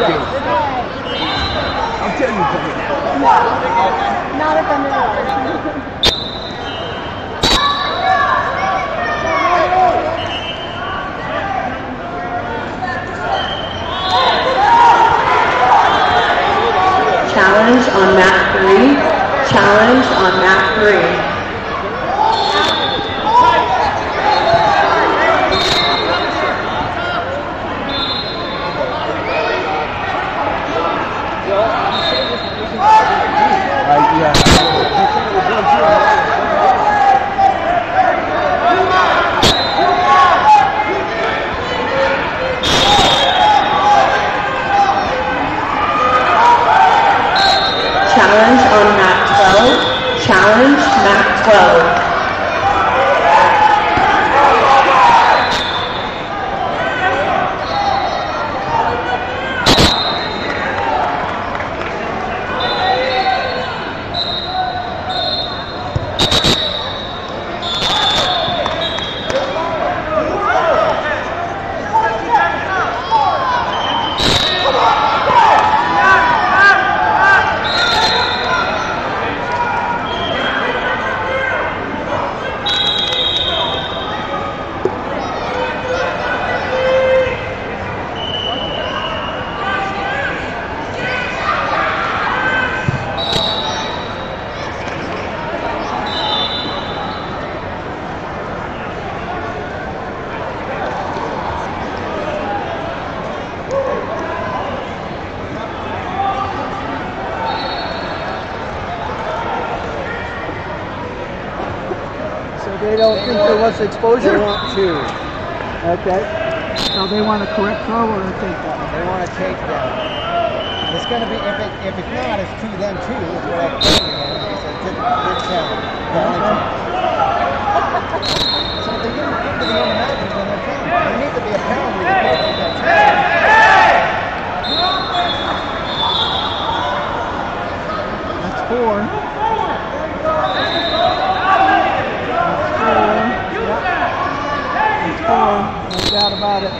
I'll tell you coming out. Not if I'm Challenge on mat three. Challenge on mat three. Uh, yeah. Challenge on mat 12. Challenge mat 12. They don't think there was exposure? They want two. Okay. So they want a correct throw or a takedown? They want to take that. It's going to be, if, it, if it's not, it's two, then two. Is what I told you. It's a good, good challenge. Uh-huh. The only challenge. So if they get into the other matches, then they're fine. There needs to be a penalty to go with that challenge. That's four. Four. No doubt about it.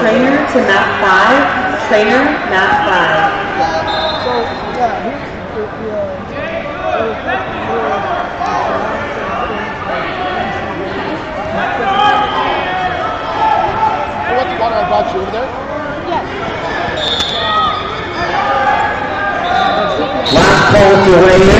Trainer to mat 5. Trainer mat 5. So, yeah, here's the, uh, the, You want water you over there? Yes. Last call to in.